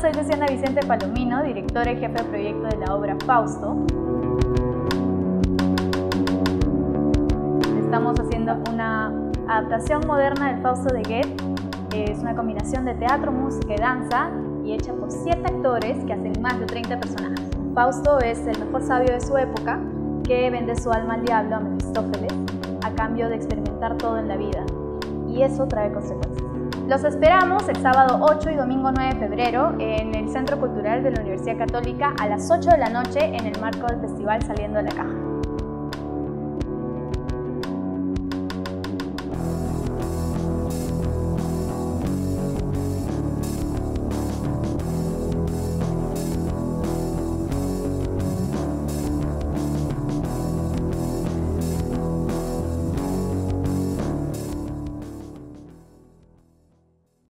soy Luciana Vicente Palomino, directora y jefe de proyecto de la obra Fausto. Estamos haciendo una adaptación moderna del Fausto de Goethe. Es una combinación de teatro, música y danza y hecha por siete actores que hacen más de 30 personajes. Fausto es el mejor sabio de su época que vende su alma al diablo a Mefistófeles a cambio de experimentar todo en la vida. Y eso trae consecuencias. Los esperamos el sábado 8 y domingo 9 de febrero en el Centro Cultural de la Universidad Católica a las 8 de la noche en el marco del festival Saliendo de la Caja.